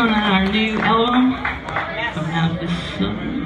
working on our new album coming out this summer.